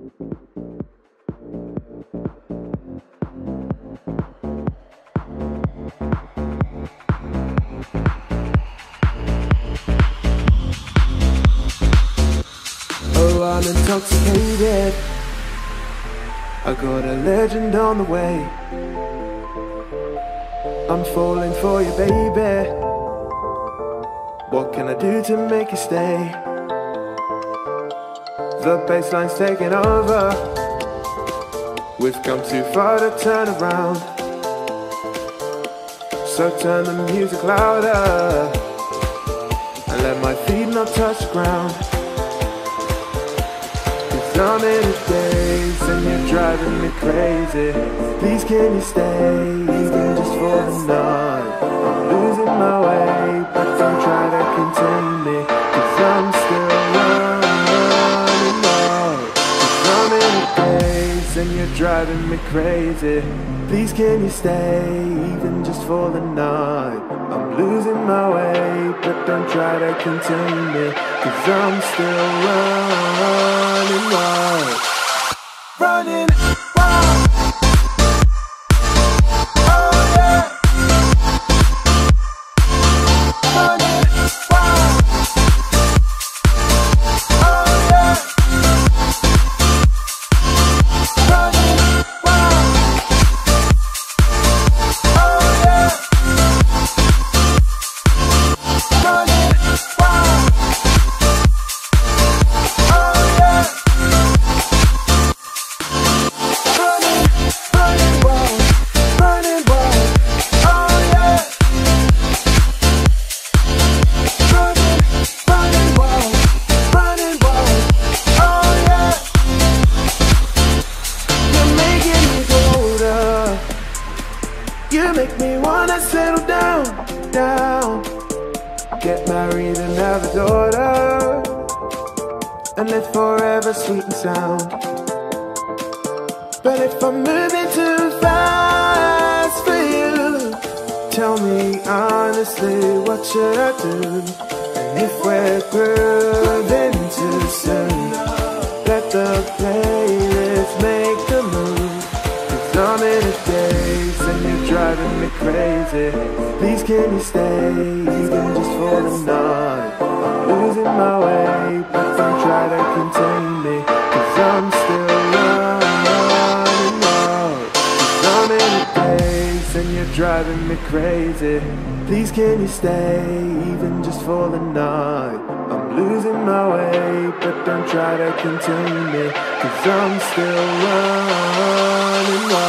Oh, I'm intoxicated. I got a legend on the way. I'm falling for you, baby. What can I do to make you stay? The bassline's taking over. We've come too far to turn around. So turn the music louder. And let my feet not touch ground. Cause I'm in a daze and you're driving me crazy. Please can you stay even just for the night? I'm losing my way, you're driving me crazy. Please can you stay even just for the night? I'm losing my way, but don't try to contain me. Cause I'm still running wild. Running crazy. Please can you stay even just for the night? Losing my way, but don't try to contain me. Cause I'm still running wild. Cause I'm in a daze and you're driving me crazy. Please can you stay even just for the night? I'm losing my way, but don't try to contain me. Cause I'm still running wild.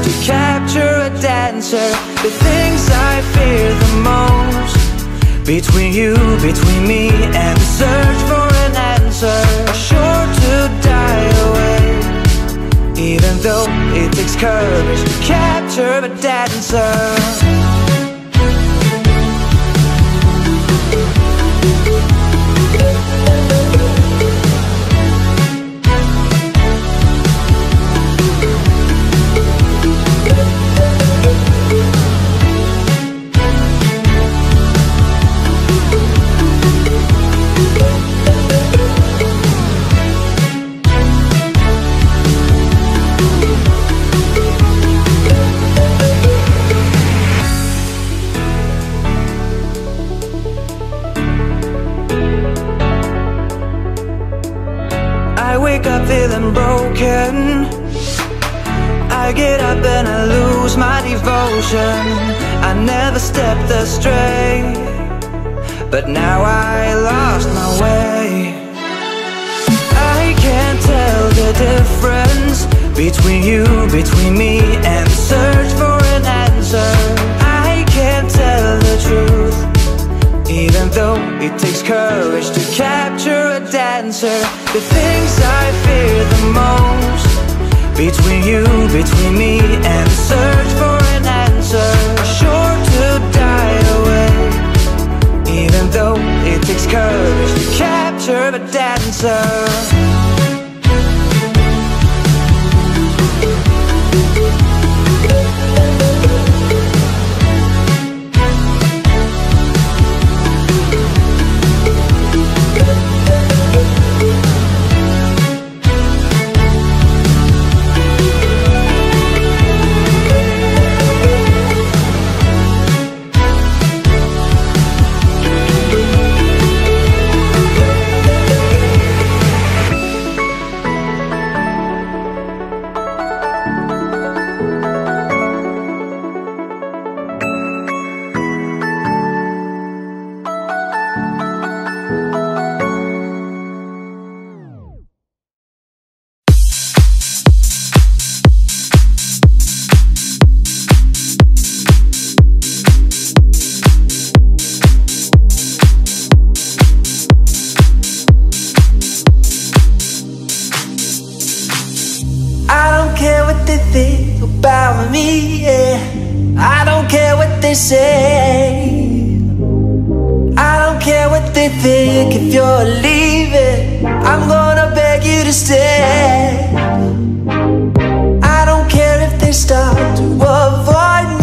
To capture a dancer. The things I fear the most between you, between me, and the search for an answer are sure to die away. Even though it takes courage to capture a dancer. I get up and I lose my devotion. I never stepped astray But now I lost my way. I can't tell the difference Between you, between me And search for an answer. I can't tell the truth even though it takes courage to capture a dancer between me me, yeah. I don't care what they say. I don't care what they think if you're leaving. I'm gonna beg you to stay. I don't care if they start to avoid me.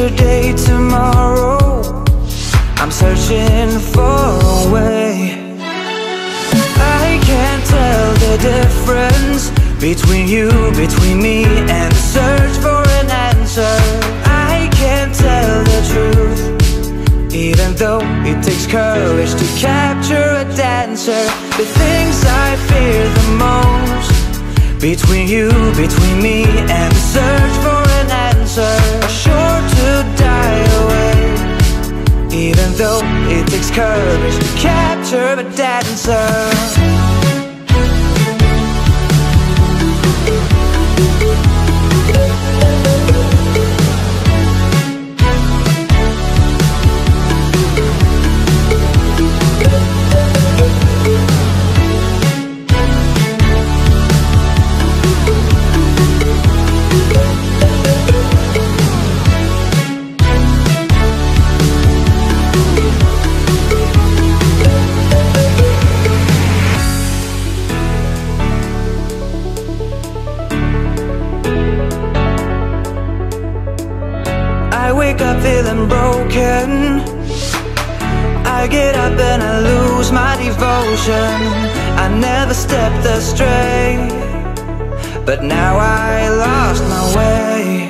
Yesterday, tomorrow. I'm searching for a way. I can't tell the difference between you, between me, and search for an answer. I can't tell the truth. Even though it takes courage to capture a dancer The things I fear the most Between you, between me and the search for Even though it takes courage to capture a dancer wake up feeling broken. I get up and I lose my devotion. I never stepped astray, but now I lost my way.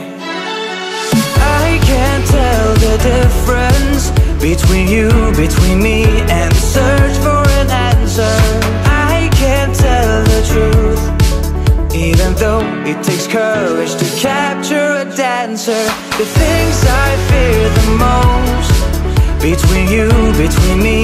I can't tell the difference between you, between me, and search for Even though it takes courage to capture a dancer The things I fear the most Between you, between me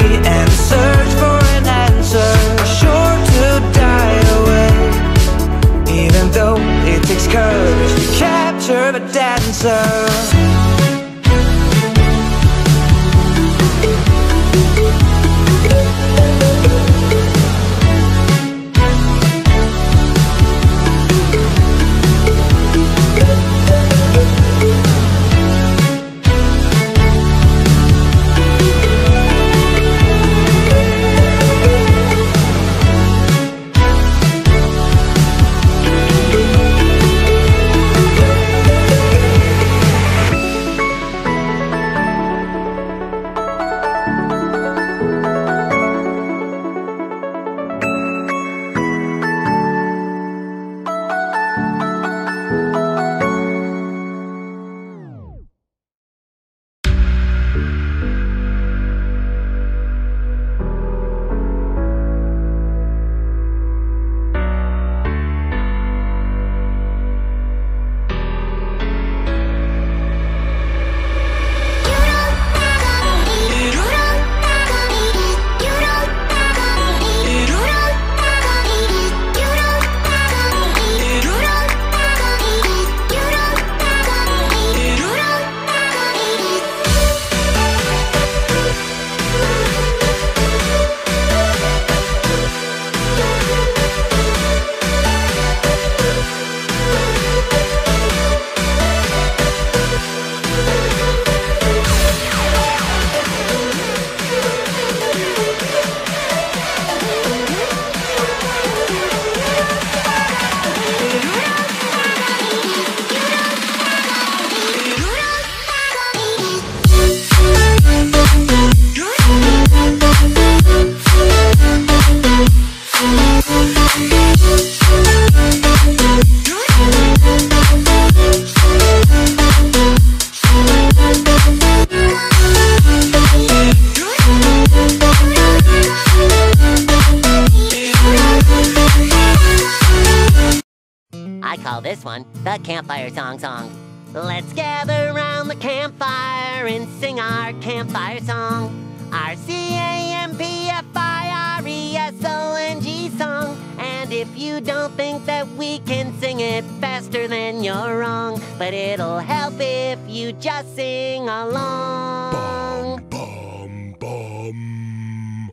one the Campfire Song Song. Let's gather around the campfire and sing our campfire song. Our C-A-M-P-F-I-R-E-S-O-N-G song. And if you don't think that we can sing it faster, then you're wrong. But it'll help if you just sing along. Bum, bum.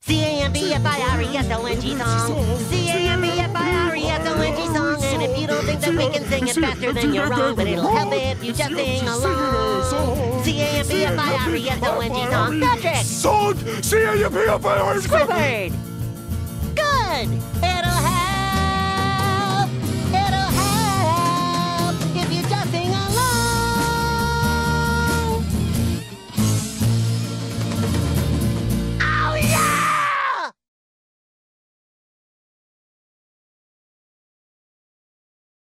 C-A-M-P-F-I-R-E-S-O-N-G song. C-A-M-P-F-I-R-E-S-O-N-G song. You don't think that we can sing it faster, than you're wrong. But it'll help if you just sing along. C-A-M-P-F-I-R-E-S-O-N-G song. Patrick! Song! C-A-M-P-F-I-R-E-S-O-N-G Squidward! Good!